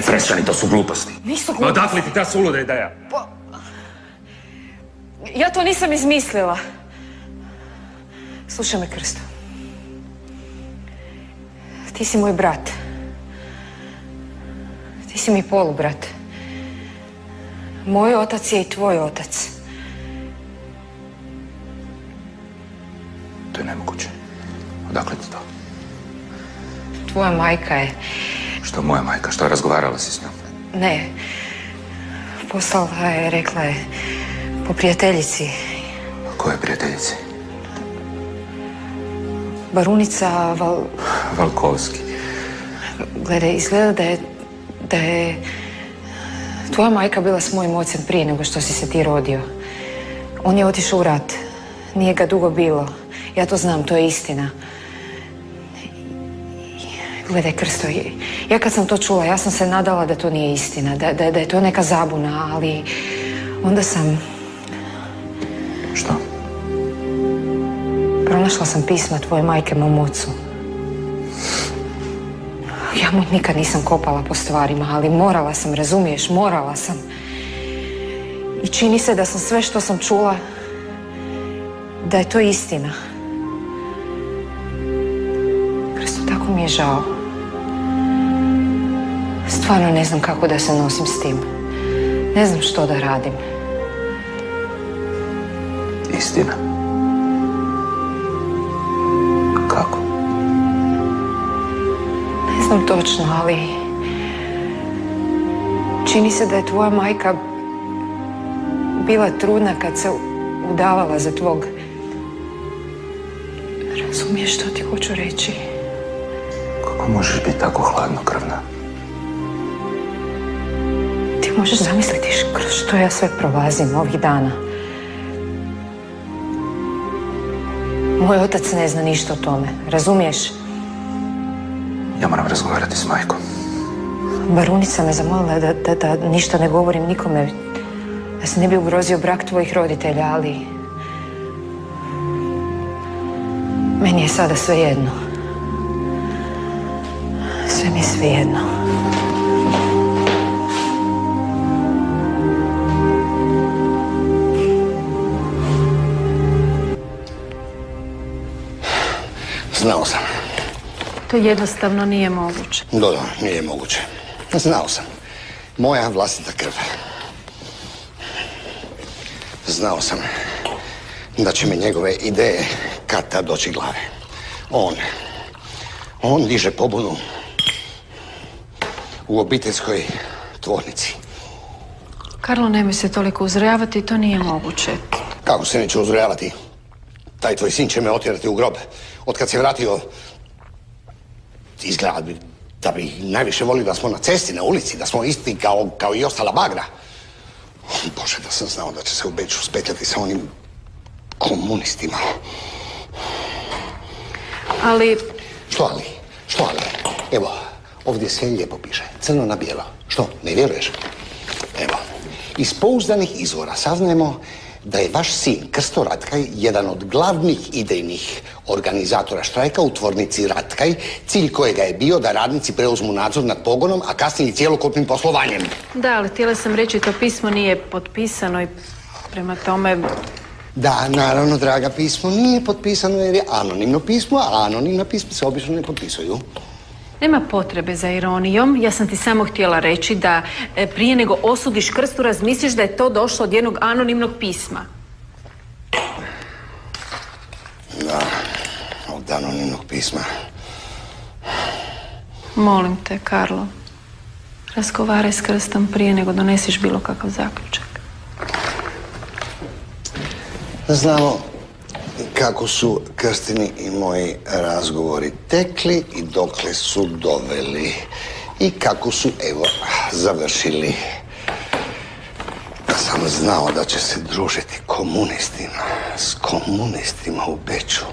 daj prestani, to su gluposti. Nisu Ma gluposti. odakle ti ta suluda ideja? Ja to nisam izmislila. Slušaj me, Krsto. Ti si moj brat. Ti si mi polubrat. Moj otac je i tvoj otac. To je nemoguće. Odakle ti to? Tvoja majka je... Što moja majka? Što razgovarala si s njom? Ne. Poslala je, rekla je, po prijateljici. Koje prijateljici? Barunica Val... Valkovski. Gledaj, izgleda da je, da je tvoja majka bila s mojim ocem prije nego što si se ti rodio. On je otišao u rat. Nije ga dugo bilo. Ja to znam, to je istina. Gledaj, Krsto, ja kad sam to čula, ja sam se nadala da to nije istina, da, da, da je to neka zabuna, ali onda sam... Što? Pronašla sam pisma tvoje majke mom ocu. Ja mu nikad nisam kopala po stvarima, ali morala sam, razumiješ, morala sam. I čini se da sam sve što sam čula, da je to istina. Krsto, tako mi je žao. Stvarno ne znam kako da se nosim s tim. Ne znam što da radim. Istina. Kako? Ne znam točno, ali... Čini se da je tvoja majka bila trudna kad se udavala za tvog... Razumiješ što ti hoću reći? Kako možeš biti tako hladnokrvna? Možeš zamisliti kroz što ja sve prolazim ovih dana. Moj otac ne zna ništa o tome, razumiješ? Ja moram razgovarati s majkom. Barunica me zamolila da, da, da ništa ne govorim nikome, da se ne bi ugrozio brak tvojih roditelja, ali... Meni je sada sve jedno. Sve mi je sve jedno. Znao sam. To jednostavno nije moguće. Da, da, nije moguće. Znao sam. Moja vlastita krv. Znao sam da će me njegove ideje kad tad doći glave. On, on diže pobunu u obiteljskoj tvornici. Karlo, nemoj se toliko uzrojavati, to nije moguće. Kako se neće uzrojavati? Taj tvoj sin će me otjerati u grob. Od kad se vratio, izgleda bi, da bi najviše volio da smo na cesti, na ulici, da smo isti kao, kao i ostala bagra. Bože, da sam znao da će se u Beču spetljati sa onim komunistima. Ali Što ali? Što ali? Evo, ovdje sve lijepo piše. Crno na bijelo. Što, ne vjeruješ? Evo, iz pouzdanih izvora saznajemo da je vaš sin Krsto Ratkaj jedan od glavnih idejnih organizatora štrajka u tvornici Ratkaj, cilj kojega je bio da radnici preuzmu nadzor nad pogonom, a kasnije i cjelokupnim poslovanjem. da, ali htjela sam reći to pismo nije potpisano i prema tome Da, naravno, draga, pismo nije potpisano jer je anonimno pismo, a anonimna pisma se obično ne potpisuju. Nema potrebe za ironijom. Ja sam ti samo htjela reći da e, prije nego osudiš krstu razmisliš da je to došlo od jednog anonimnog pisma. Da, od anonimnog pisma. Molim te, Karlo. Razgovaraj s krstom prije nego donesiš bilo kakav zaključak. Znamo kako su Krstini i moji razgovori tekli i dokle su doveli. I kako su, evo, završili. Da sam znao da će se družiti komunistima, s komunistima u Beču.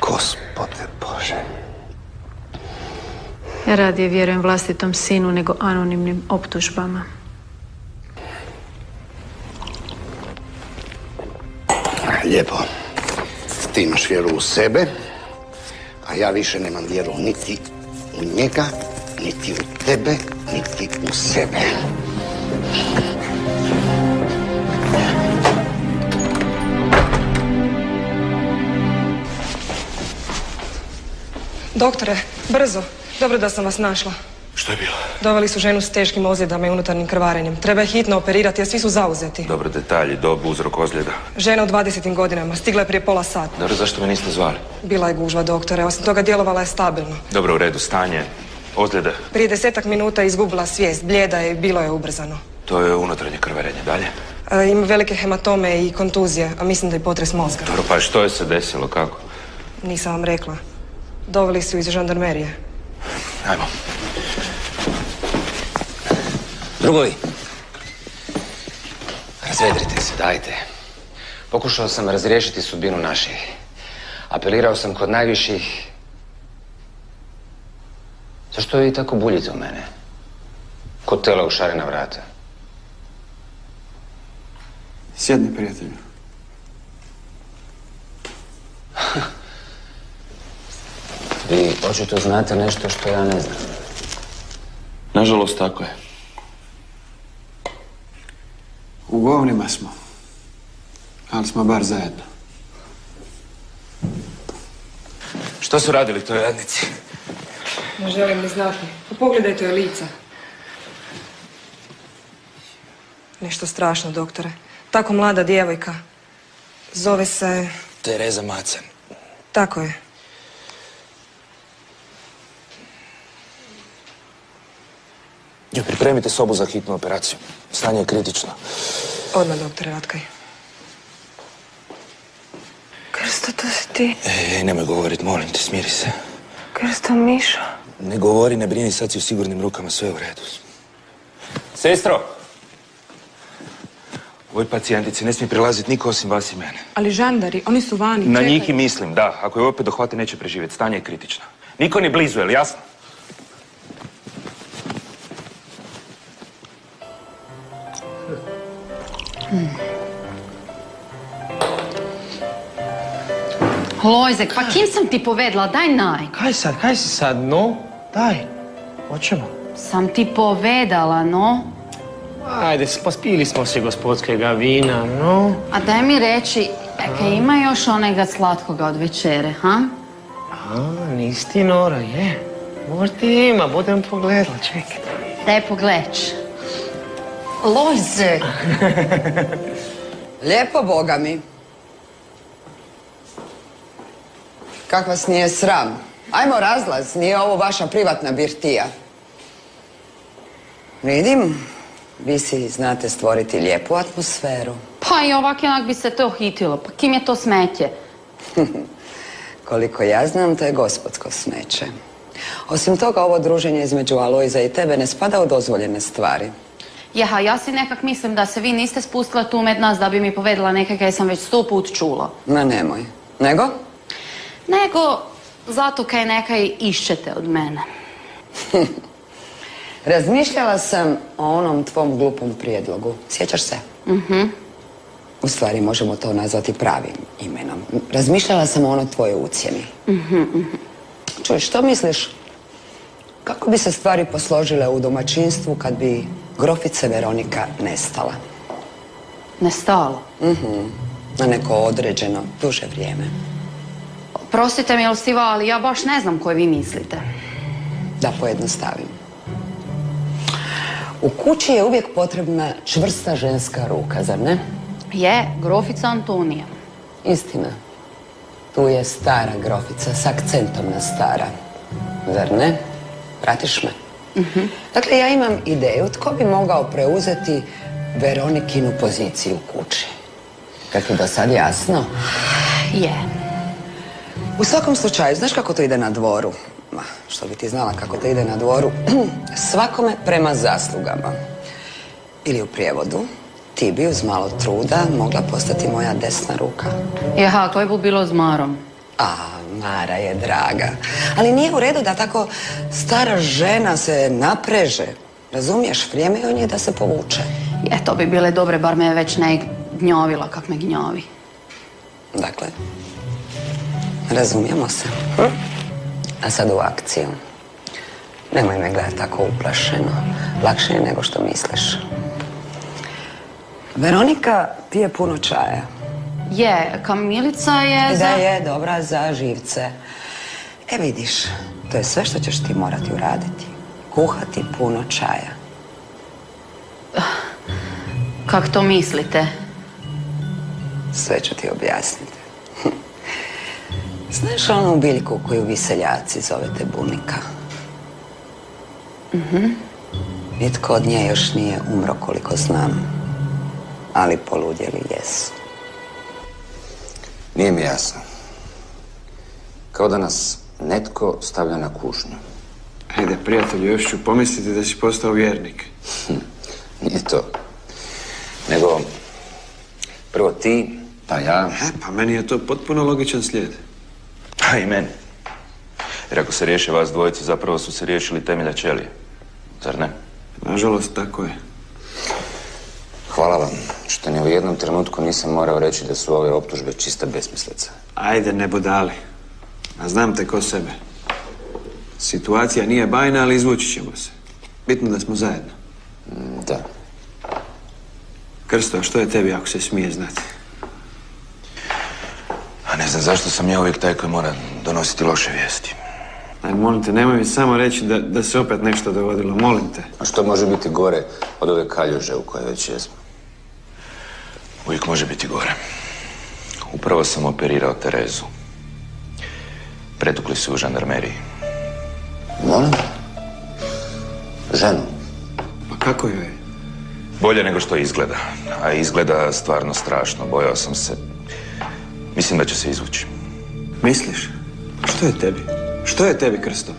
Gospode Bože. Ja radije vjerujem vlastitom sinu nego anonimnim optužbama. Lijepo. Ti imaš vjeru u sebe, A ja više nemam vjeru niti u njega, niti u tebe, niti u sebe. Doktore, brzo. Dobro da sam vas našla. Što je bilo? Doveli su ženu s teškim ozljedama i unutarnjim krvarenjem. Treba je hitno operirati, a svi su zauzeti. Dobro, detalji, dobu, uzrok ozljeda. Žena u 20. godinama. Stigla je prije pola sata. Dobro, zašto me niste zvali? Bila je gužva, doktore. Osim toga, djelovala je stabilno. Dobro, u redu, stanje, ozljede. Prije desetak minuta izgubila svijest. Bljeda je i bilo je ubrzano. To je unutarnje krvarenje. Dalje? E, ima velike hematome i kontuzije, a mislim da je potres mozga. Dobro, pa što je se desilo, kako? Nisam vam rekla. Doveli su iz žandarmerije. Ajmo. Drugovi, razvedrite se, dajte. Pokušao sam razriješiti sudbinu naših. Apelirao sam kod najviših. Zašto vi tako buljite u mene? Kod tela u šarena vrata. Sjedni, prijatelju. Vi očito znate nešto što ja ne znam. Nažalost, tako je. U govnima smo. Ali smo bar zajedno. Što su radili toj jadnici? Ne želim ni znati. Pogledajte joj lica. Nešto strašno, doktore. Tako mlada djevojka. Zove se... Tereza Macen. Tako je. Jo, pripremite sobu za hitnu operaciju. Stanje je kritično. Odmah, doktore Ratkaj. Krsto, to si ti. Ej, nemoj govorit, molim te, smiri se. Krsto, Mišo. Ne govori, ne brini, sad si u sigurnim rukama, sve je u redu. Sestro! Ovoj pacijentici ne smije prilaziti niko osim vas i mene. Ali žandari, oni su vani. Na njih i mislim, da. Ako je opet dohvate, neće preživjeti. Stanje je kritično. Niko ni blizu, je li jasno? Lojzek, pa kim sam ti povedla? Daj naj. Kaj sad, kaj si sad, no? Daj, hoćemo. Sam ti povedala, no? Ajde, pospili smo se gospodskega vina, no? A daj mi reći, eka ima još onega slatkoga od večere, ha? A, nisi ti Nora, je. Možda ti ima, budem pogledala, čekaj. Daj pogleć. Lojzek! Lijepo, Boga mi. Kak vas nije sram? Ajmo razlaz, nije ovo vaša privatna birtija. Vidim, vi si znate stvoriti lijepu atmosferu. Pa i ovak jednak bi se to hitilo. Pa kim je to smetje? Koliko ja znam, to je gospodsko smeće. Osim toga, ovo druženje između Alojza i tebe ne spada u dozvoljene stvari. Jaha, ja si nekak mislim da se vi niste spustila tu med nas da bi mi povedala nekaj kaj sam već sto put čula. Ma nemoj. Nego? Nego zato kaj nekaj išćete od mene. Razmišljala sam o onom tvom glupom prijedlogu. Sjećaš se? U stvari možemo to nazvati pravim imenom. Razmišljala sam o onoj tvojoj ucjeni. Čuj, što misliš? Kako bi se stvari posložile u domaćinstvu kad bi grofice Veronika nestala? Nestalo. Na neko određeno, duže vrijeme. Prostite mi, Elstiva, ali ja baš ne znam koje vi mislite. Da pojednostavim. U kući je uvijek potrebna čvrsta ženska ruka, zar ne? Je, grofica Antonija. Istina. Tu je stara grofica s akcentom na stara. Zar ne? Pratiš me? Dakle, ja imam ideju tko bi mogao preuzeti Veronikinu poziciju u kući. Kako je do sad jasno? Je. U svakom slučaju, znaš kako to ide na dvoru? Ma, što bi ti znala kako to ide na dvoru? Svakome prema zaslugama. Ili u prijevodu, ti bi uz malo truda mogla postati moja desna ruka. Jaha, kaj bo bilo z Marom? A, Mara je draga. Ali nije u redu da tako stara žena se napreže. Razumiješ, vrijeme je on je da se povuče. Je, to bi bile dobre, bar me već ne gnjavila kak me gnjavi. Dakle, razumijemo se. hm? a sad u akciju. Nemoj me gledati tako uplašeno. Lakše je nego što misliš. Veronika pije puno čaja. Je, kamilica je Da za... je dobra za živce. E vidiš, to je sve što ćeš ti morati uraditi. Kuhati puno čaja. Kak to mislite? Sve ću ti objasniti. Znaš onu biljku koju vi seljaci zovete bunika? Mhm. Nitko od nje još nije umro koliko znam. Ali poludjeli jesu. Nije mi jasno. Kao da nas netko stavlja na kušnju. Ajde, prijatelju, još ću pomisliti da si postao vjernik. Nije to. Nego, prvo ti, pa ja. E, pa meni je to potpuno logičan slijed. A i meni. Jer ako se riješe vas dvojice, zapravo su se riješili temelja ćelije. Zar ne? Nažalost, tako je. Hvala vam što ni u jednom trenutku nisam morao reći da su ove optužbe čista besmislica. Ajde, ne budali. A znam te ko sebe. Situacija nije bajna, ali izvući ćemo se. Bitno da smo zajedno. Da. Krsto, što je tebi ako se smije znati? Ne znam zašto sam ja uvijek taj koji mora donositi loše vijesti. Aj, molim te, nemoj mi samo reći da, da se opet nešto dogodilo, molim te. A što može biti gore od ove kaljuže u kojoj već jesmo? Uvijek može biti gore. Upravo sam operirao Terezu. Pretukli su u žandarmeriji. Molim? Ženu? Pa kako joj je? Bolje nego što izgleda. A izgleda stvarno strašno. Bojao sam se. Mislim da će se izvući. Misliš? Što je tebi? Što je tebi, Krsto?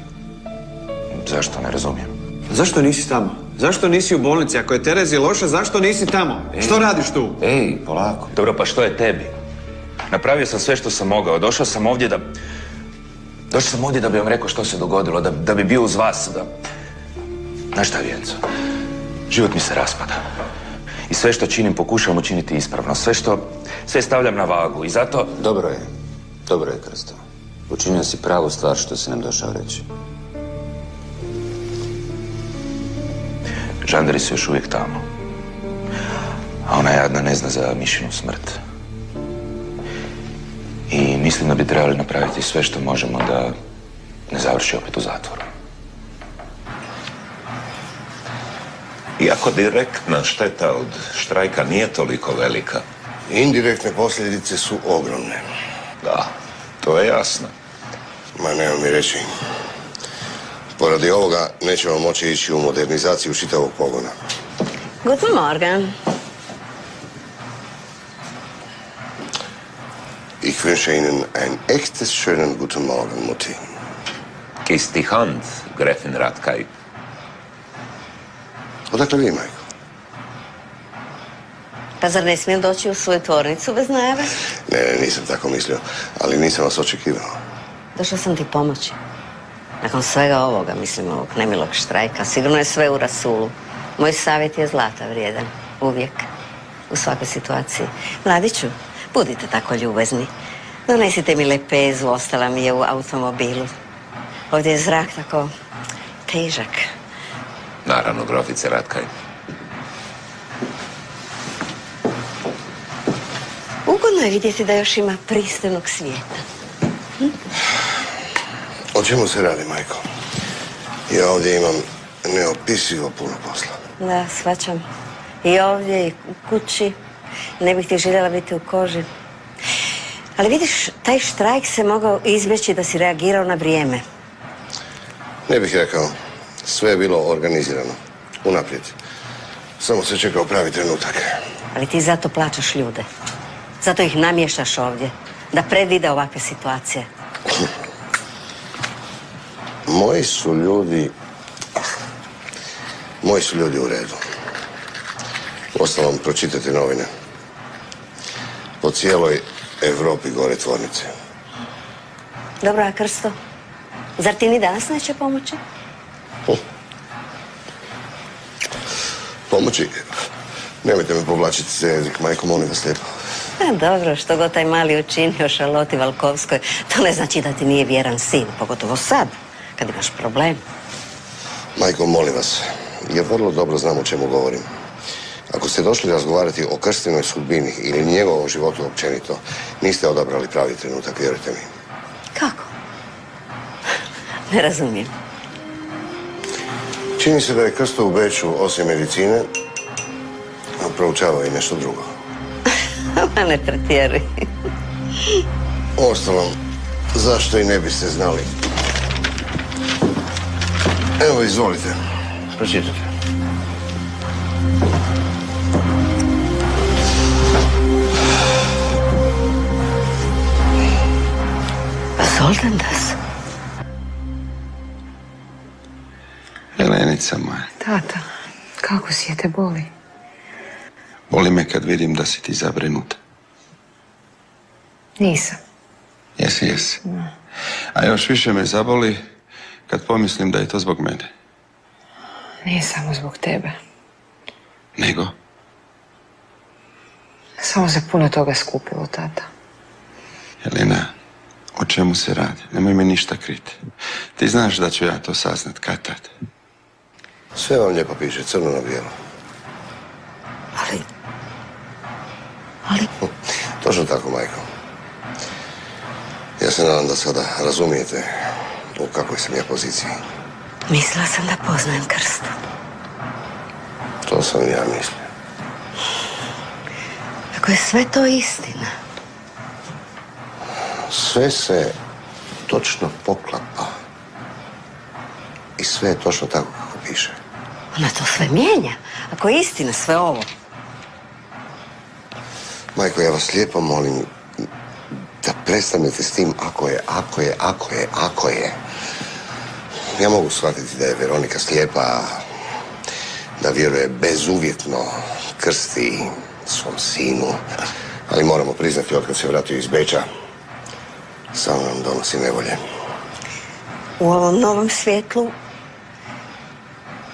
Zašto? Ne razumijem. Zašto nisi tamo? Zašto nisi u bolnici? Ako je Terezi loša, zašto nisi tamo? Što radiš tu? Ej, polako. Dobro, pa što je tebi? Napravio sam sve što sam mogao. Došao sam ovdje da... Došao sam ovdje da bi vam rekao što se dogodilo, da, da bi bio uz vas, da... Znaš šta, Vjenco? Život mi se raspada. I sve što činim pokušavam učiniti ispravno. Sve što... Sve stavljam na vagu i zato... Dobro je. Dobro je, Krsto. Učinio si pravu stvar što si nam došao reći. Žandari su još uvijek tamo. A ona jadna ne zna za mišinu smrt. I mislim da bi trebali napraviti sve što možemo da ne završi opet u zatvoru. Iako direktna šteta od štrajka nije toliko velika. Indirektne posljedice su ogromne. Da, to je jasno. Ma nema mi reći. Poradi ovoga nećemo moći ići u modernizaciju čitavog pogona. Guten Morgen. Ich wünsche Ihnen ein echtes schönen guten Morgen, Mutti. Kiss die Hand, Gräfin Ratkaj. Odakle vi, majko? Pa zar ne smijem doći u svoju tvornicu bez najave? Ne, ne, nisam tako mislio, ali nisam vas očekivao. Došla sam ti pomoći. Nakon svega ovoga, mislim, ovog nemilog štrajka, sigurno je sve u rasulu. Moj savjet je zlata vrijedan. Uvijek. U svakoj situaciji. Mladiću, budite tako ljubezni. Donesite mi lepezu, ostala mi je u automobilu. Ovdje je zrak tako težak. Naravno, grofice Ratkaj. Ugodno je vidjeti da još ima pristojnog svijeta. O čemu se radi, majko? Ja ovdje imam neopisivo puno posla. Da, svačam. I ovdje, i u kući. Ne bih ti željela biti u koži. Ali vidiš, taj štrajk se mogao izbjeći da si reagirao na vrijeme. Ne bih rekao. Sve je bilo organizirano. Unaprijed. Samo se čekao pravi trenutak. Ali ti zato plaćaš ljude. Zato ih namještaš ovdje. Da predvide ovakve situacije. Moji su ljudi... Moji su ljudi u redu. Ostalom, pročitajte novine. Po cijeloj Evropi gore tvornice. Dobro, a Krsto? Zar ti ni danas neće pomoći? Pomoći? Nemojte me povlačiti za jezik, majko, molim vas lijepo. Dobro, što god taj mali učinio Šarloti Valkovskoj, to ne znači da ti nije vjeran sin, pogotovo sad, kad imaš problem. Majko, molim vas, ja vrlo dobro znam o čemu govorim. Ako ste došli razgovarati o Krstinoj sudbini ili njegovom životu općenito, niste odabrali pravi trenutak, vjerujte mi. Kako? Ne razumijem. Čini se da je Krsto u Beču, osim medicine, proučavao i nešto drugo. Ma ne pretjeruj. Ostalom, zašto i ne biste znali? Evo, izvolite. Pročitajte. Zoltan Helenica moja, Tata, kako si je te boli? boli me kad vidim da si ti zabrinuta. Nisam. Jesi, jesi. A još više me zaboli kad pomislim da je to zbog mene. Nije samo zbog tebe. Nego, Samo se puno toga skupilo, tata. Helena, o čemu se radi? Nemoj mi ništa kriti. Ti znaš da ću ja to saznat kad tad. Sve vam lijepo piše, crno na bijelo. Ali... Ali... Točno tako, majko. Ja se nadam da sada razumijete u kakvoj sam ja poziciji. Mislila sam da poznajem Krstu. To sam ja mislio. Ako je sve to istina, Sve se točno poklapa. I sve je točno tako kako piše. Ona to sve mijenja. Ako je istina sve ovo, Majko, ja vas lijepo molim da prestanete s tim ako je, ako je, ako je, ako je. Ja mogu shvatiti da je Veronika slijepa, da vjeruje bezuvjetno krsti svom sinu, ali moramo priznati otkad se vratio iz Beča, samo nam donosi nevolje. u ovom novom svjetlu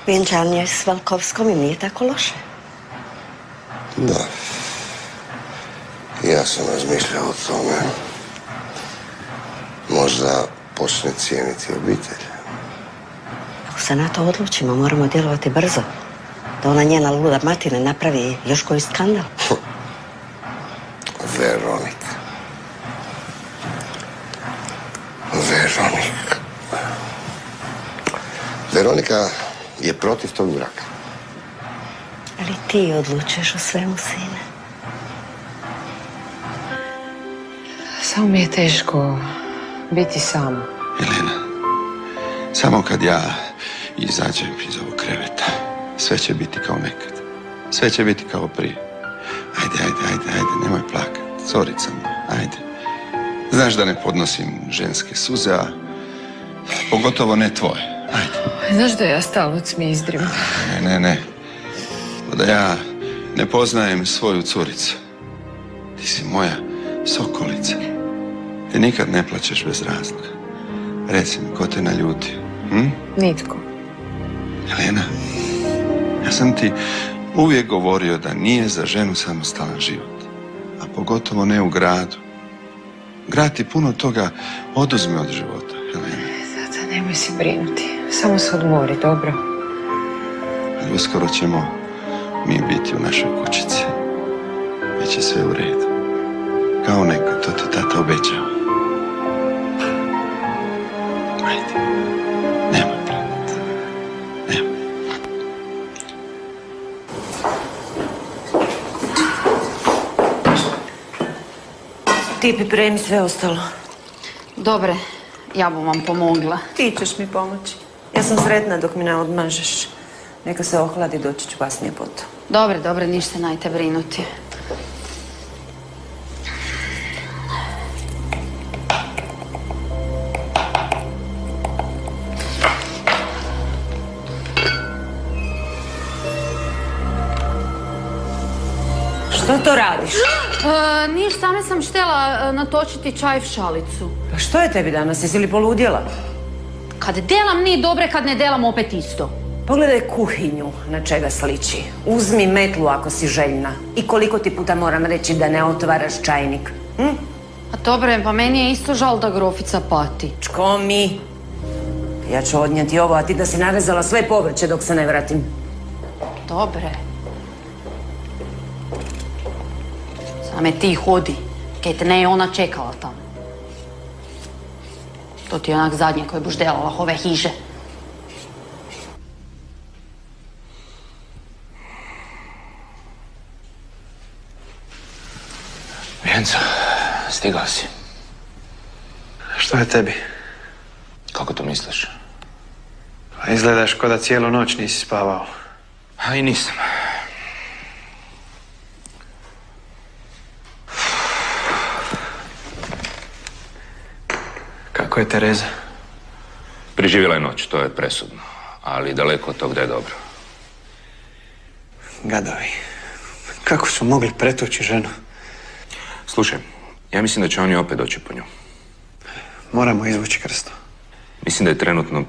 vjenčanje s Valkovskom im nije tako loše. Da. Ja sam razmišljao o tome. Možda počne cijeniti obitelj. Ako se na to odlučimo, moramo djelovati brzo. Da ona njena luda mati ne napravi još koji skandal. Veronika. Veronika. Veronika je protiv tog braka. Ali ti odlučuješ o svemu, sine. Samo mi je teško biti sama. Samo kad ja izađem iz ovog kreveta, sve će biti kao nekad. Sve će biti kao prije. Ajde, ajde, ajde, ajde, nemoj plakat. Corica moja, ajde. Znaš da ne podnosim ženske suze, a pogotovo ne tvoje. Znaš da ja stalno cmizdrim. Ne, ne, ne. Da ja ne poznajem svoju curicu. Ti si moja sokolica. Ti nikad ne plaćeš bez razloga. Reci mi, ko te naljutio? Hm? Nitko. Helena, ja sam ti uvijek govorio da nije za ženu samostalan život. A pogotovo ne u gradu. Grad ti puno toga oduzme od života, Helena. Tata, nemoj se brinuti. Samo se odmori, dobro? Ali uskoro ćemo mi biti u našoj kućici. Već je sve u redu. Kao nekad, to ti tata obećao. Ajde. Nemoj plakat. Nemoj. Ti pripremi sve ostalo. Dobre, ja bom vam pomogla. Ti ćeš mi pomoći. Ja sam sretna dok mi ne odmažeš. Neka se ohladi, doći ću kasnije potom. Dobre, dobre, ništa najte brinuti. Što to radiš? E, niš, same sam štela e, natočiti čaj v šalicu. Pa što je tebi danas? Jesi li poludjela? Kad delam nije dobre, kad ne delam opet isto. Pogledaj kuhinju na čega sliči. Uzmi metlu ako si željna. I koliko ti puta moram reći da ne otvaraš čajnik. Hm? A dobre, pa meni je isto žal da grofica pati. Čko mi? Ja ću odnijeti ovo, a ti da si narezala sve povrće dok se ne vratim. Dobre. Same ti hodi, kaj te ne je ona čekala tamo. To ti je onak zadnje koje buš delala ove hiže. Vjenco, stigao si. Što je tebi? Kako to misliš? Pa izgledaš ko da cijelu noć nisi spavao. A i nisam. Kako je Tereza? Preživjela je noć, to je presudno. Ali daleko od tog da je dobro. Gadovi. Kako su mogli pretući ženu? Slušaj, ja mislim da će oni opet doći po nju. Moramo izvući krsto. Mislim da je trenutno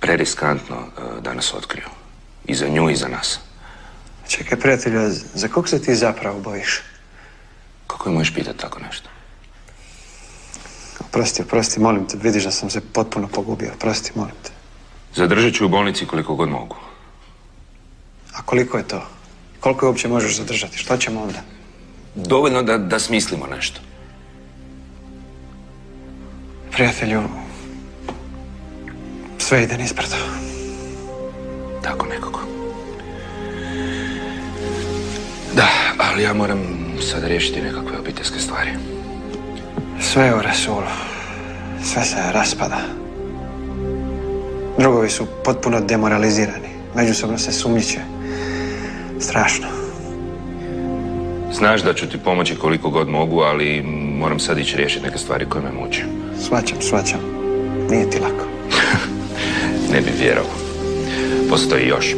preriskantno e, da nas otkriju. I za nju i za nas. Čekaj, prijatelju, a za kog se ti zapravo bojiš? Kako je možeš pitati tako nešto? Oprosti, oprosti, molim te, vidiš da sam se potpuno pogubio. Oprosti, molim te. Zadržat ću u bolnici koliko god mogu. A koliko je to? Koliko je uopće možeš zadržati? Što ćemo onda? Dovoljno da, da smislimo nešto. Prijatelju, sve ide nizbrdo. Tako nekako. Da, ali ja moram sada riješiti nekakve obiteljske stvari. Sve je u rasulu. Sve se raspada. Drugovi su potpuno demoralizirani. Međusobno se sumnjiče. Strašno. Znaš da ću ti pomoći koliko god mogu, ali moram sad ići riješiti neke stvari koje me muče. Svaćam, svaćam. Nije ti lako. Ne bi vjerovao. Postoji još.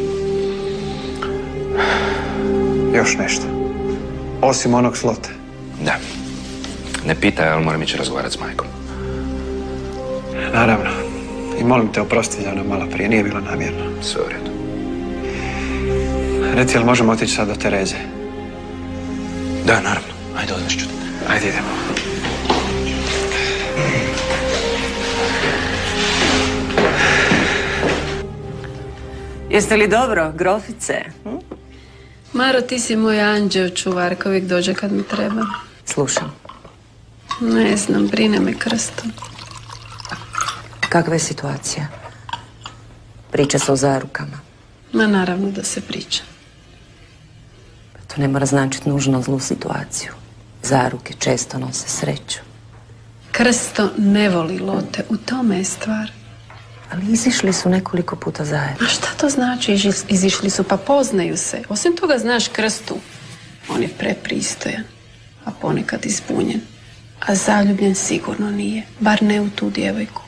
Još nešto. Osim onog slota. Da. Ne pitaj, ali moram ići razgovarati s majkom. Naravno. I molim te oprosti za ono malo prije. Nije bilo namjerno. Sve u redu. Reci, jel možemo otići sad do Tereze? Da, naravno. Ajde, odvešću te. Ajde, idemo. Jeste li dobro, grofice? Hm? Maro, ti si moj anđeo čuvar koji uvijek dođe kad mi treba. Slušam. Ne znam, brine me krsto. Kakva je situacija? Priča se o zarukama. Ma naravno da se priča. To ne mora značiti nužno zlu situaciju. Zaruke često nose sreću. Krsto ne voli lote, u tome je stvar. Ali izišli su nekoliko puta zajedno. A šta to znači izi- izišli su? Pa poznaju se. Osim toga znaš krstu. On je prepristojan, a ponekad izbunjen. A zaljubljen sigurno nije. Bar ne u tu djevojku.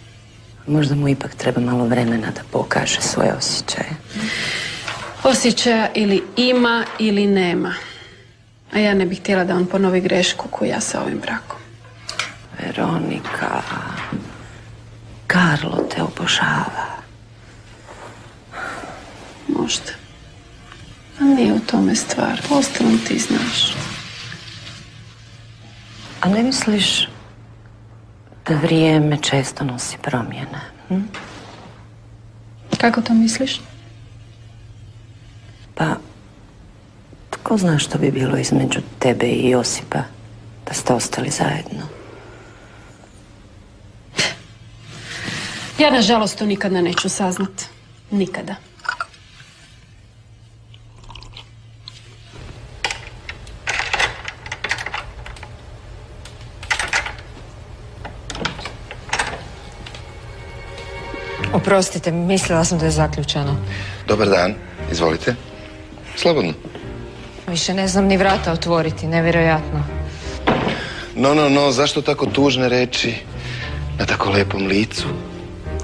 Možda mu ipak treba malo vremena da pokaže svoje osjećaje. Osjećaja ili ima ili nema. A ja ne bih htjela da on ponovi grešku koju ja sa ovim brakom. Veronika, Karlo te obožava. Možda. A nije u tome stvar. Ostalom ti znaš. A ne misliš da vrijeme često nosi promjene? Hm? Kako to misliš? Pa, tko zna što bi bilo između tebe i Josipa da ste ostali zajedno? Ja nažalost to nikada neću saznat. Nikada. Oprostite, mislila sam da je zaključano. Dobar dan, izvolite. Slobodno. Više ne znam ni vrata otvoriti, nevjerojatno. No, no, no, zašto tako tužne reči na tako lepom licu?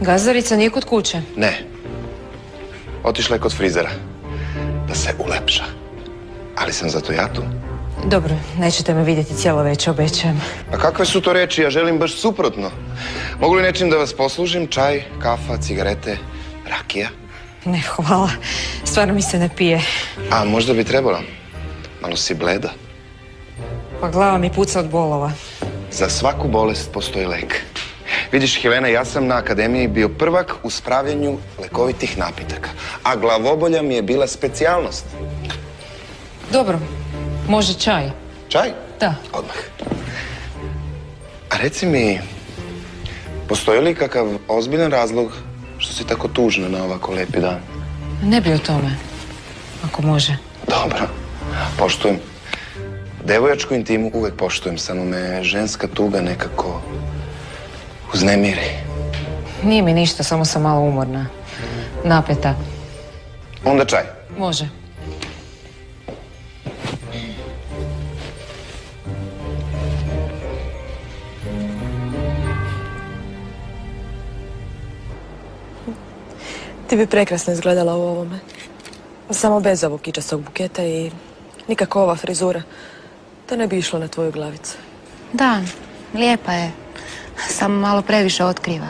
Gazarica nije kod kuće. Ne. Otišla je kod frizera. Da se ulepša. Ali sam zato ja tu. Dobro, nećete me vidjeti cijelo večer, obećajem. A kakve su to reči? Ja želim baš suprotno. Mogu li nečim da vas poslužim? Čaj, kafa, cigarete, rakija? Ne, hvala. Stvarno mi se ne pije. A možda bi trebala. Malo si bleda. Pa glava mi puca od bolova. Za svaku bolest postoji lek. Vidiš, Helena, ja sam na akademiji bio prvak u spravljanju lekovitih napitaka. A glavobolja mi je bila specijalnost. Dobro, može čaj. Čaj? Da. Odmah. A reci mi, postoji li kakav ozbiljan razlog što si tako tužna na ovako lepi dan? Ne bi o tome. Ako može. Dobro, poštujem. Devojačku intimu uvek poštujem, samo me ženska tuga nekako uznemiri. Nije mi ništa, samo sam malo umorna. Napeta. Onda čaj. Može. Ti bi prekrasno izgledala u ovome. Samo bez ovog kičastog buketa i nikako ova frizura. To ne bi išlo na tvoju glavicu. Da, lijepa je. Samo malo previše otkriva.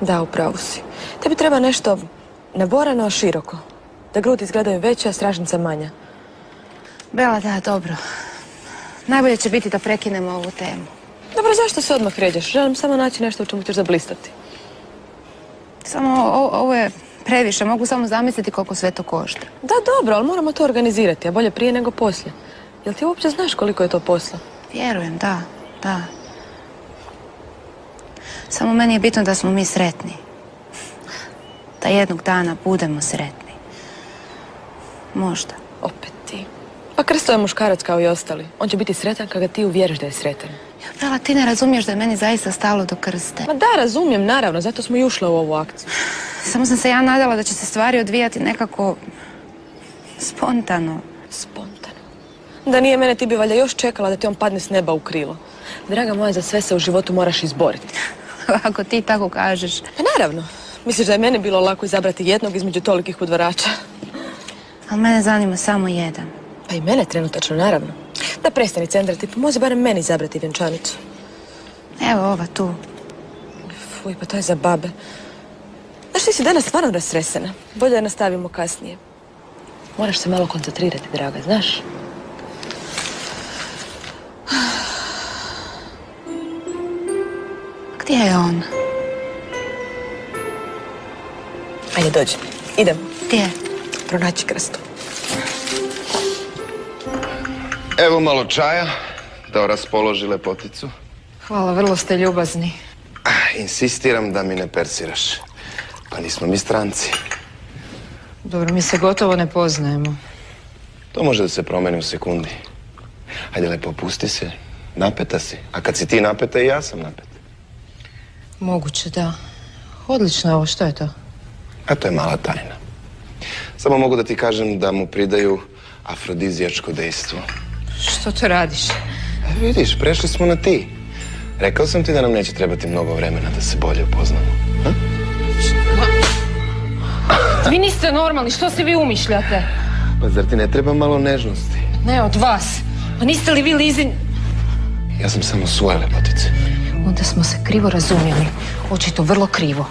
Da, upravo si. Tebi treba nešto naborano, a široko. Da grudi izgledaju veće, a stražnica manja. Bela, da, dobro. Najbolje će biti da prekinemo ovu temu. Dobro, zašto se odmah ređeš? Želim samo naći nešto u čemu ćeš zablistati. Samo o- ovo je previše. Mogu samo zamisliti koliko sve to košta. Da, dobro, ali moramo to organizirati, a bolje prije nego poslije. Jel ti uopće znaš koliko je to posla? Vjerujem, da, da. Samo meni je bitno da smo mi sretni. Da jednog dana budemo sretni. Možda. Opet ti. Pa Krsto je muškarac kao i ostali. On će biti sretan kada ti uvjeriš da je sretan. Bela, ti ne razumiješ da je meni zaista stalo do krste. Ma da, razumijem, naravno, zato smo i ušle u ovu akciju. Samo sam se ja nadala da će se stvari odvijati nekako spontano. Spontano. Da nije mene, ti bi valjda još čekala da ti on padne s neba u krilo. Draga moja, za sve se u životu moraš izboriti. Ako ti tako kažeš. Pa naravno. Misliš da je meni bilo lako izabrati jednog između tolikih udvarača? Ali mene zanima samo jedan. Pa i mene trenutačno, naravno. Da prestani centrati, pomozi barem meni izabrati vjenčanicu. Evo ova tu. Fuj, pa to je za babe. Znaš, ti si danas stvarno rasresena. Bolje da nastavimo kasnije. Moraš se malo koncentrirati, draga, znaš? Gdje je on? Ajde, dođi. Idemo. Gdje? Pronaći krstu. Evo malo čaja, da raspoloži lepoticu. Hvala, vrlo ste ljubazni. Insistiram da mi ne persiraš. Pa nismo mi stranci. Dobro, mi se gotovo ne poznajemo. To može da se promeni u sekundi. Hajde lepo, opusti se. Napeta si. A kad si ti napeta i ja sam napet. Moguće, da. Odlično je ovo, što je to? A to je mala tajna. Samo mogu da ti kažem da mu pridaju afrodizijačko dejstvo. Što to radiš? E, vidiš, prešli smo na ti. Rekao sam ti da nam neće trebati mnogo vremena da se bolje upoznamo. Vi niste normalni, što se vi umišljate? Pa zar ti ne treba malo nežnosti? Ne od vas. Pa niste li vi Lizin... Ja sam samo svoje lepotice. Onda smo se krivo razumjeli. Očito vrlo krivo.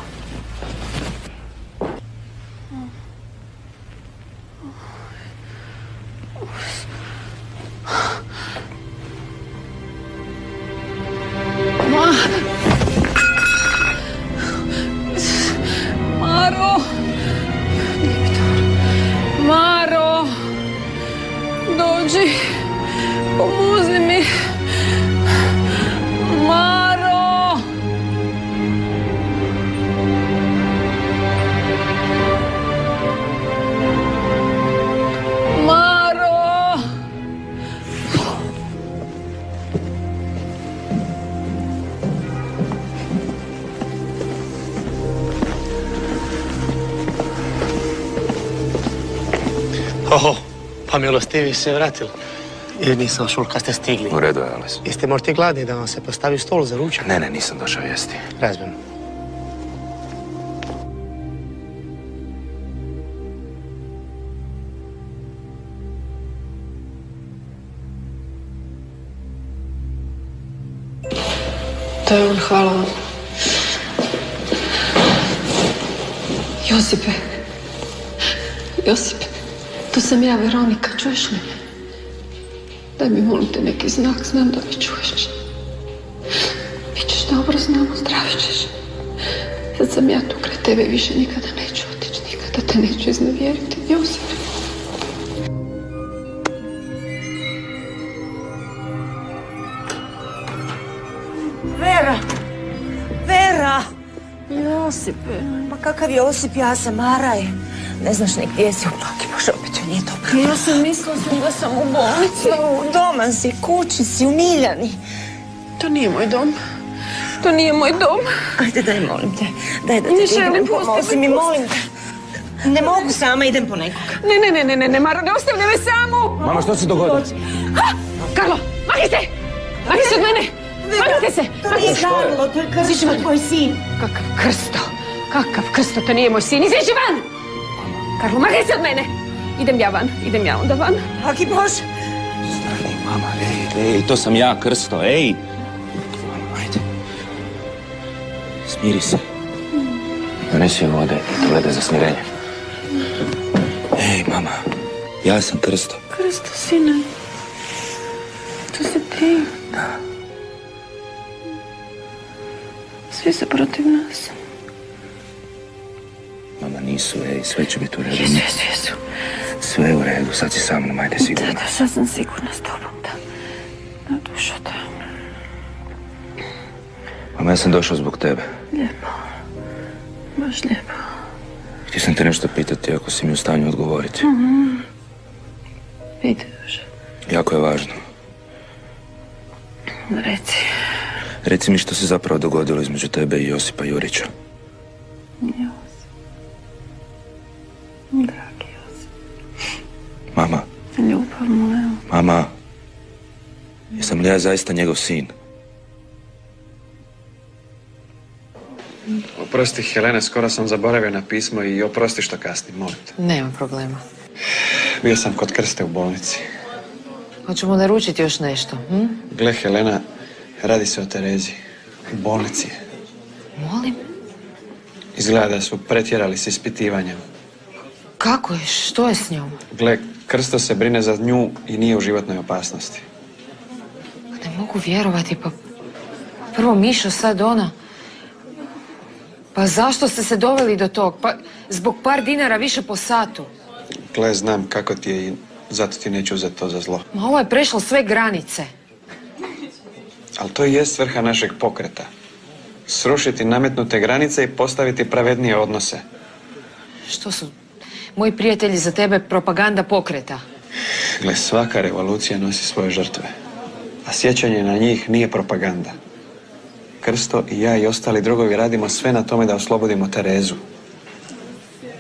Milostivi se vratili. I nisam čul kad ste stigli. U redu je, Alice. Jeste možda gladni da vam se postavi stol za ručak? Ne, ne, nisam došao jesti. Razumem. Sam ja, Veronika, čuješ li me? Daj mi, molim te, neki znak, znam da me čuješ. Bićeš dobro, znamo, zdravit ćeš. Sad sam ja tu kraj tebe, više nikada neću otići, nikada te neću iznevjeriti, Josip. Vera! Vera! Josipe. Ma kakav Josip, ja sam Araj. Ne znaš ni gdje si, plaki Ja sam mislila sam da sam u bolnici. No, doma si, kući si, u Miljani. To nije moj dom. To nije moj dom. Ajde, daj, molim te. Daj da te Ne želim, pusti mi, molim te. Ne mogu sama, idem po nekoga. Ne, ne, ne, ne, ne, ne, Maro, ne ostavljaj me samu! Mama, što se dogodilo? Ha! Karlo, magi se! Magi se od mene! Magite se! To nije Karlo, to je Krsto, tvoj sin. Kakav krsto! Kakav krsto, to nije moj sin. Izađi van! Karlo, magi se od mene! Idem ja van, idem ja onda van. Aki Bože! Stani, mama, ej, ej, to sam ja, Krsto, ej. Mama, ajde. Smiri se. Donesi joj vode i tablete za smirenje. Ej, mama, ja sam Krsto. Krsto, sine. To si ti. Da. Svi su protiv nas. Mama, nisu, ej, sve će biti u redu. Jesu, jesu, jesu. Sve je u redu, sad si sa mnom, ajde sigurno. da, sad sam sigurna s tobom, da. Na dušu, da. Mama, ja sam došao zbog tebe. Lijepo. Baš lijepo. Htio sam te nešto pitati ako si mi u stanju odgovoriti. Mhm. Duše. Jako je važno. Reci. Reci mi što se zapravo dogodilo između tebe i Josipa Jurića. Mama, Ljubav moja. mama, jesam li ja zaista njegov sin? Oprosti, Helene, skoro sam zaboravio na pismo i oprosti što kasnim, molim te. Nema problema. Bio sam kod Krste u bolnici. Hoćemo naručiti još nešto, hm? Gle, Helena, radi se o Terezi. U bolnici je. Molim? Izgleda da su pretjerali s ispitivanjem. Kako je? Što je s njom? Gle, Krsto se brine za nju i nije u životnoj opasnosti. Ne mogu vjerovati, pa... Prvo Mišo, sad ona. Pa zašto ste se doveli do tog? Pa zbog par dinara više po satu. Gle, znam kako ti je i zato ti neću uzeti to za zlo. Ma ovo je prešlo sve granice. Ali to i je svrha našeg pokreta. Srušiti nametnute granice i postaviti pravednije odnose. Što su moji prijatelji za tebe propaganda pokreta? Gle, svaka revolucija nosi svoje žrtve. A sjećanje na njih nije propaganda. Krsto i ja i ostali drugovi radimo sve na tome da oslobodimo Terezu.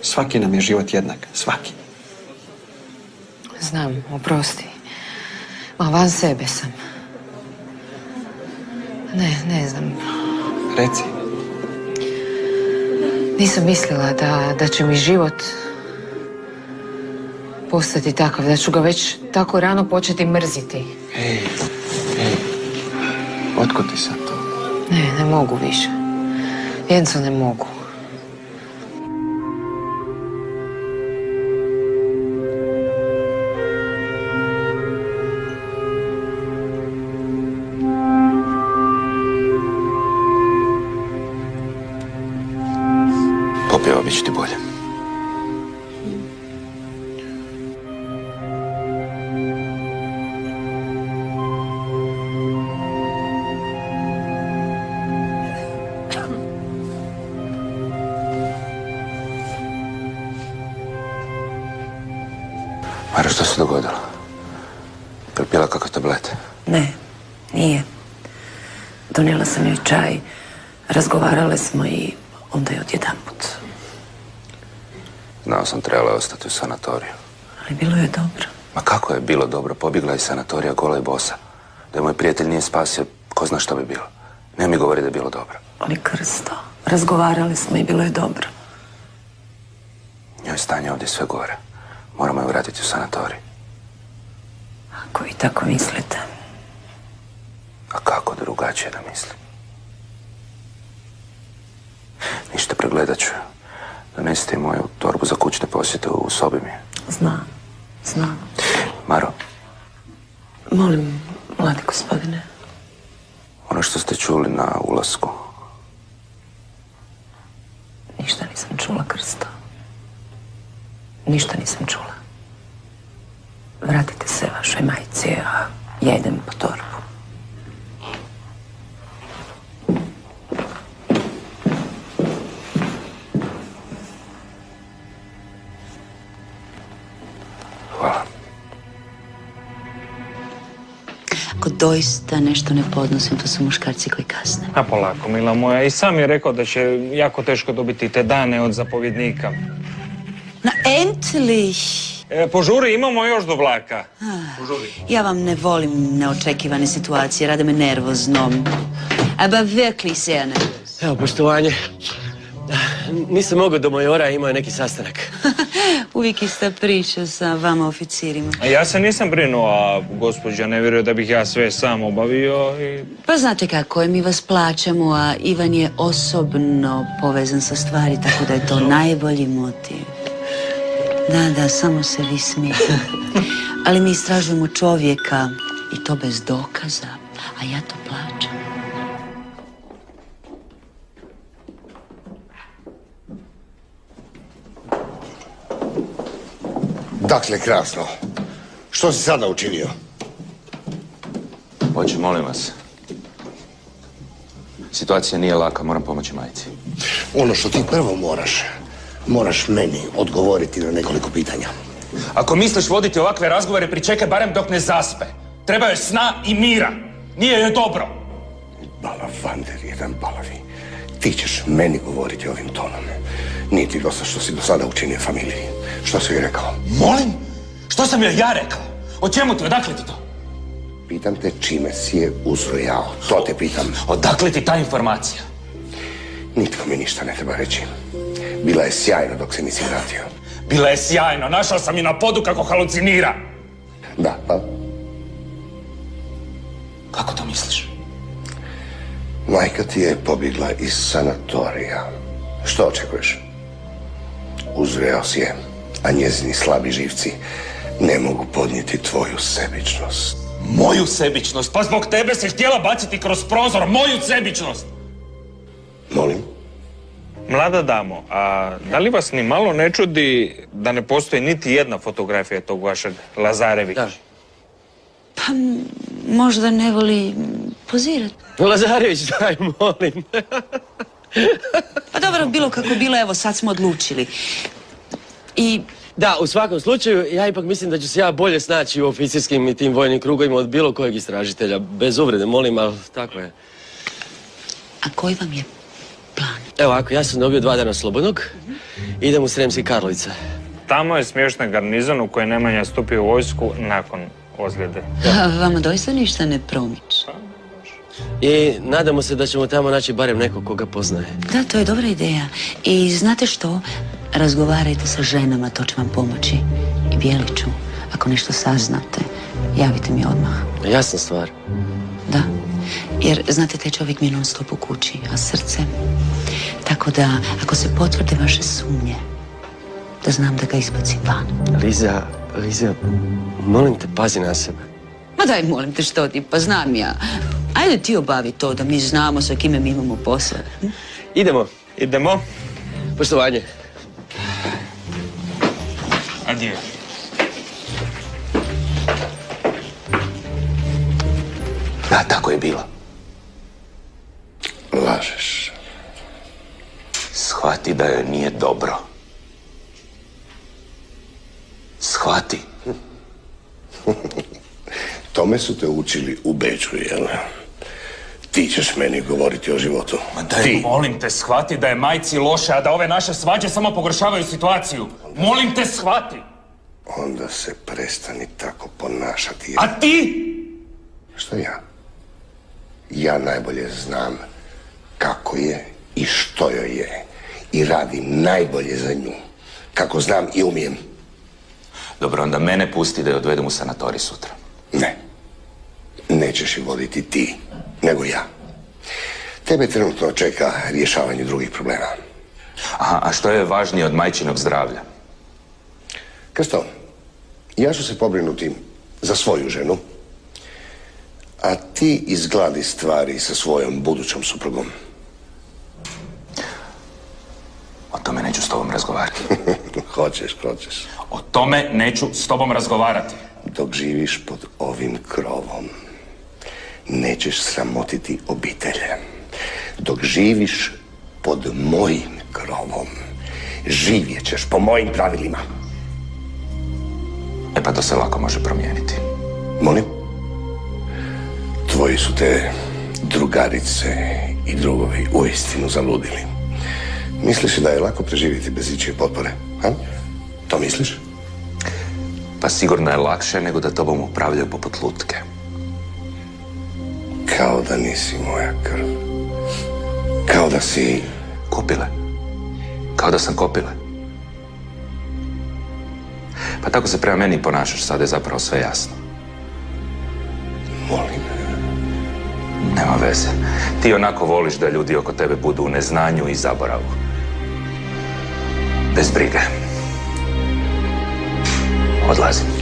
Svaki nam je život jednak. Svaki. Znam, oprosti. Ma van sebe sam. Ne, ne znam. Reci. Nisam mislila da, da će mi život postati takav, da ću ga već tako rano početi mrziti. Ej, ej. Otkud ti sad to? Ne, ne mogu više. Jenco, ne mogu. Popjeva, bit će ti bolje. Se dogodilo? Jel pila kakav tablet? Ne, nije. Donijela sam joj čaj, razgovarale smo i onda je odjedanput. Znao sam trebala je ostati u sanatoriju. Ali bilo je dobro. Ma kako je bilo dobro, pobjegla iz sanatorija gola i bosa. Da je moj prijatelj nije spasio, ko zna što bi bilo. Ne mi govori da je bilo dobro. Ali Krsto, razgovarali smo i bilo je dobro. Njoj je stanje ovdje sve gore. Moramo je vratiti u sanatorij. Tako mislite. A kako drugačije da mislim? Ništa, pregledat ću. Donesite moju torbu za kućne posjete u sobi mi. Znam, znam. Maro, Molim, mladi gospodine. ono što ste čuli na ulasku, Ništa nisam čula, Krsto. Ništa nisam čula. Vašoj majci, a ja idem po torbu. Ako doista nešto ne podnosim, to su muškarci koji kasne. A polako, mila moja. I sam je rekao da će jako teško dobiti te dane od zapovjednika. Na endlich! E, požuri, imamo još do vlaka. Ja vam ne volim neočekivane situacije, rade me nervoznom. Aber wirklich sehr nervös. Evo, poštovanje. Nisam mogao do majora, imao je neki sastanak. Uvijek ista priča sa vama oficirima. A ja se nisam brinuo, a gospođa ne vjeruje da bih ja sve sam obavio i... Pa znate kako je, mi vas plaćamo, a Ivan je osobno povezan sa stvari, tako da je to najbolji motiv. Da, da, samo se vi smijete. Ali mi istražujemo čovjeka i to bez dokaza, a ja to plaćam. Dakle, krasno. Što si sada učinio? Hoće, molim vas. Situacija nije laka, moram pomoći majci. Ono što ti prvo moraš, moraš meni odgovoriti na nekoliko pitanja. Ako misliš voditi ovakve razgovore, pričekaj barem dok ne zaspe. Treba joj sna i mira. Nije joj dobro. Balavander, jedan balavi. Ti ćeš meni govoriti ovim tonom. Nije ti dosta što si do sada učinio familiji. Što si joj rekao? Molim? Što sam joj ja rekao? O čemu ti? Odakle ti to? Pitam te čime si je uzrojao. To te pitam. Odakle ti ta informacija? Nitko mi ništa ne treba reći. Bila je sjajna dok se nisi vratio. Bila je sjajno, našao sam je na podu kako halucinira. Da, pa? Kako to misliš? Majka ti je pobjegla iz sanatorija. Što očekuješ? Uzreo si je, a njezini slabi živci ne mogu podnijeti tvoju sebičnost. Moju sebičnost? Pa zbog tebe se htjela baciti kroz prozor. Moju sebičnost! Molim? Mlada damo, a da li vas ni malo ne čudi da ne postoji niti jedna fotografija tog vašeg Lazarevića? Pa možda ne voli pozirati. Lazarević, daj, molim. Pa dobro, bilo kako bilo, evo sad smo odlučili. I Da, u svakom slučaju, ja ipak mislim da ću se ja bolje snaći u oficirskim i tim vojnim krugovima od bilo kojeg istražitelja. Bez uvrede, molim, ali tako je. A koji vam je Evo ovako, ja sam dobio dva dana slobodnog. Idem u Sremski Karlovice. Tamo je smješten garnizon u koji je Nemanja stupio u vojsku nakon ozljede. A, vama doista ništa ne promiče. I nadamo se da ćemo tamo naći barem nekog koga poznaje. Da, to je dobra ideja. I znate što? Razgovarajte sa ženama, to će vam pomoći. I Bijeliću, ako nešto saznate, javite mi odmah. Jasna stvar. Jer, znate, taj čovjek mi je non stop u kući, a srce... Tako da, ako se potvrde vaše sumnje, da znam da ga izbacim van. Liza, Liza, molim te, pazi na sebe. Ma daj, molim te, što ti, pa znam ja. Ajde ti obavi to, da mi znamo sa kime mi imamo posao. Idemo. Idemo. Poštovanje. Adije. Da, tako je bilo. Lažeš. Shvati da joj nije dobro. Shvati. Tome su te učili u Beču, jel? Ti ćeš meni govoriti o životu. Ma daj, Ti. molim te, shvati da je majci loše, a da ove naše svađe samo pogoršavaju situaciju. Molim te, shvati. Onda se prestani tako ponašati. A ti? Što ja? Ja najbolje znam kako je i što joj je. I radim najbolje za nju. Kako znam i umijem. Dobro, onda mene pusti da je odvedem u sanatorij sutra. Ne. Nećeš je voditi ti, nego ja. Tebe trenutno čeka rješavanje drugih problema. Aha, a što je važnije od majčinog zdravlja? Krsto, ja ću se pobrinuti za svoju ženu, a ti izgladi stvari sa svojom budućom suprugom. O tome neću s tobom razgovarati. hoćeš, hoćeš. O tome neću s tobom razgovarati. Dok živiš pod ovim krovom, nećeš sramotiti obitelje. Dok živiš pod mojim krovom, živjet ćeš po mojim pravilima. E pa to se lako može promijeniti. Molim? Tvoji su te drugarice i drugovi uistinu zaludili. Misliš da je lako preživjeti bez ičije potpore? A? To misliš? Pa sigurno je lakše nego da tobom upravljaju poput lutke. Kao da nisi moja krv. Kao da si... Kopile. Kao da sam kopile. Pa tako se prema meni ponašaš, sada je zapravo sve jasno. Molim. Nema veze. Ti onako voliš da ljudi oko tebe budu u neznanju i zaboravu. Bez brige. Odlazim.